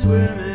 swimming.